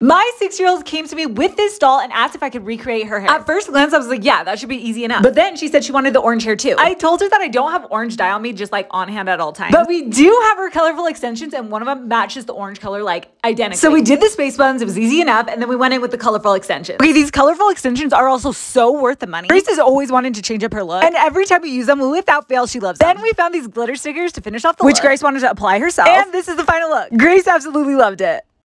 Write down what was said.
My six-year-old came to me with this doll and asked if I could recreate her hair. At first glance, I was like, yeah, that should be easy enough. But then she said she wanted the orange hair too. I told her that I don't have orange dye on me, just like on hand at all times. But we do have her colorful extensions and one of them matches the orange color like identically. So we did the space buns, it was easy enough, and then we went in with the colorful extensions. Okay, these colorful extensions are also so worth the money. Grace has always wanted to change up her look, and every time we use them, without fail, she loves them. Then we found these glitter stickers to finish off the Witch look. Grace wanted to apply herself. And this is the final look. Grace absolutely loved it.